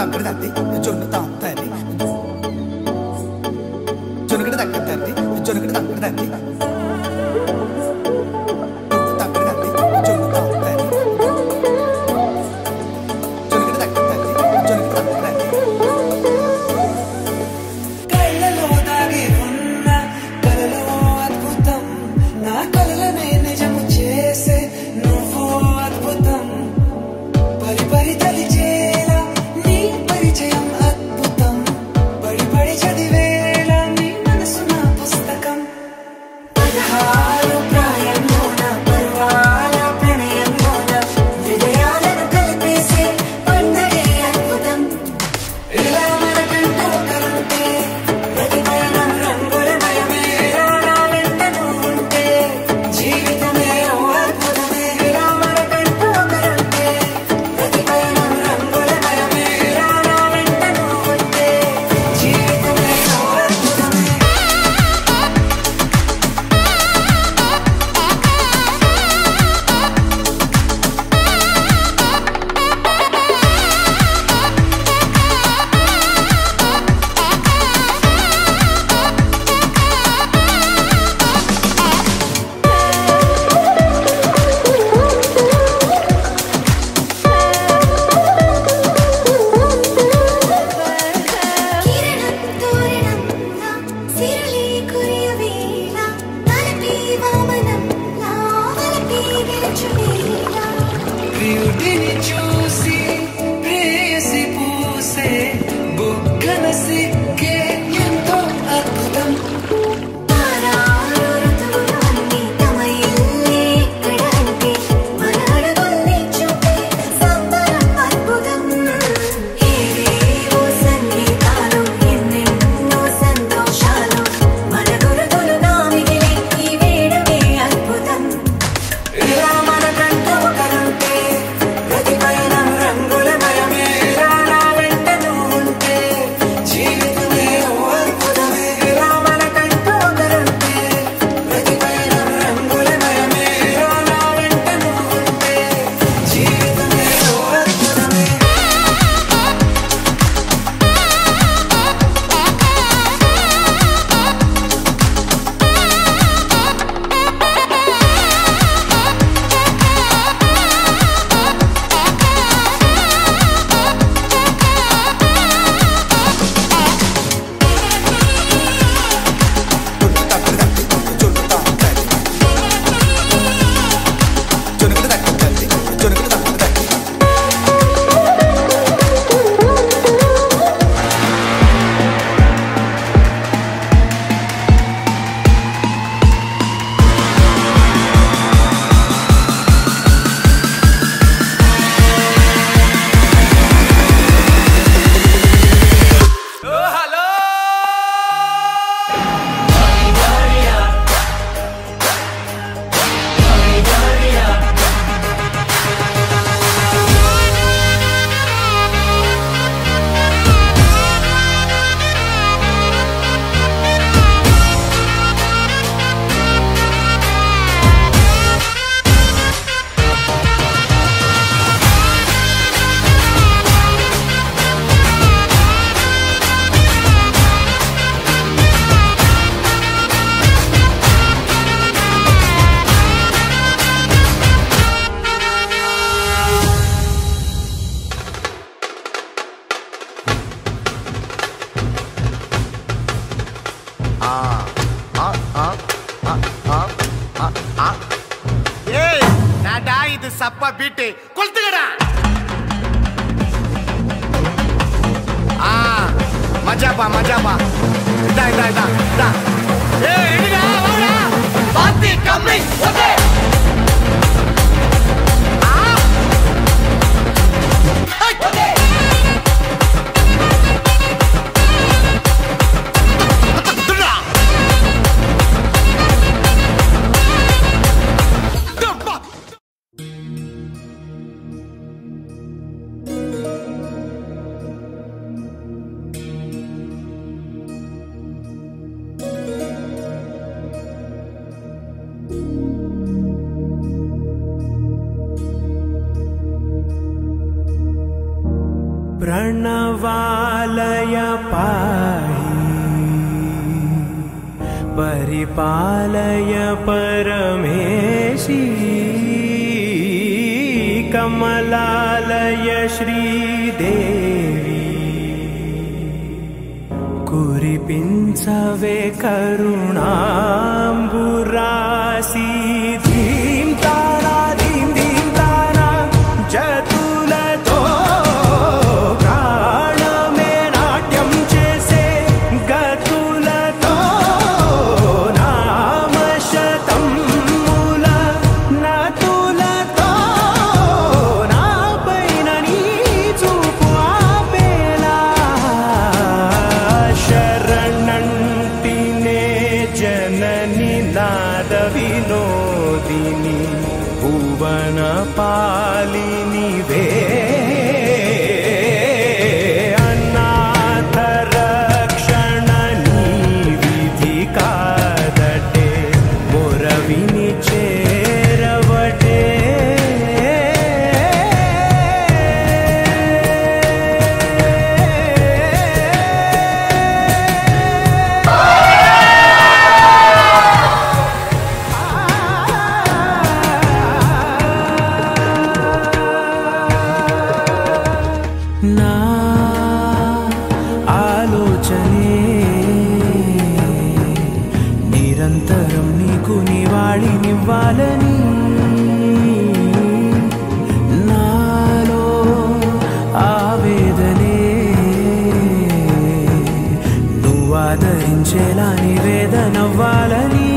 తగ్గడి తగ్గి జొనుకు తాగుతారు జొనుకుడు తగ్గుతారు జొనుకుడు తగ్గడి తగ్గి இது சப்பா பீட்டு கொளுத்துக்கடா ஆ மஜாப்பா மஜாப்பா இதா இதா இதா இதா ஏ இடுடா வாடா பாத்தி கம்மி ஓகே प्रणवालय पाहि। परिपालय परमेशी। कमलालय श्रीदेवी। कुरिपिञ्चवे करुणाम्बुरासी। धीं तारा धीं धीं तारा जतुलतो గాడినివ్వాలని నాలో ఆవేదనే నువ్వు ఆదరించేలా నివేదనవ్వాలని.